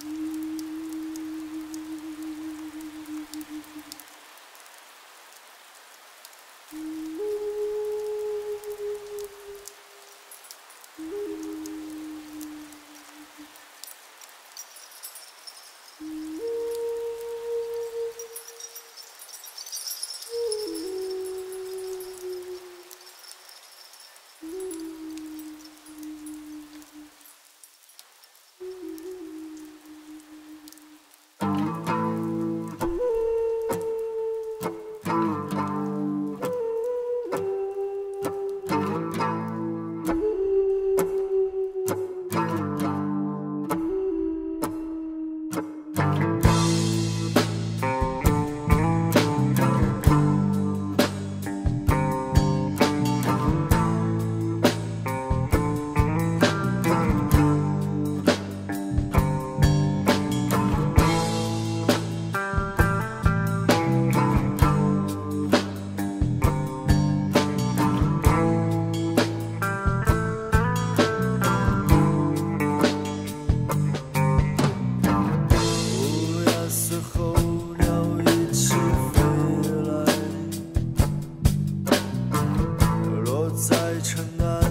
Thank you. 尘埃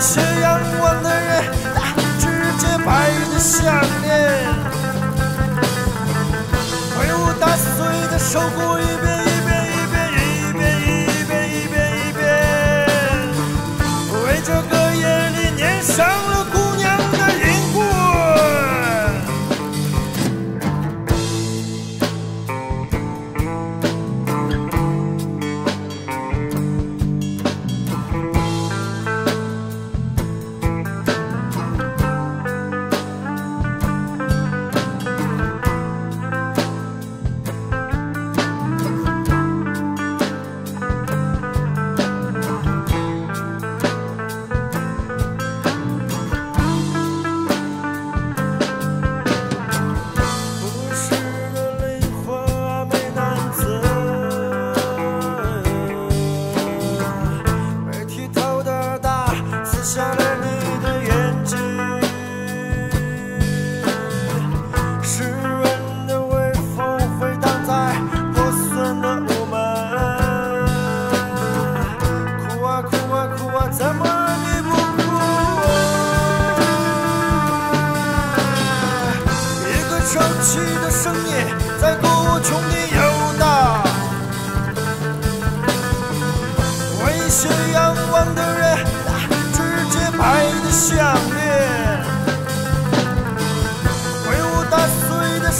那些仰望的人啊直接白的项链挥舞打碎的手鼓一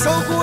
守护。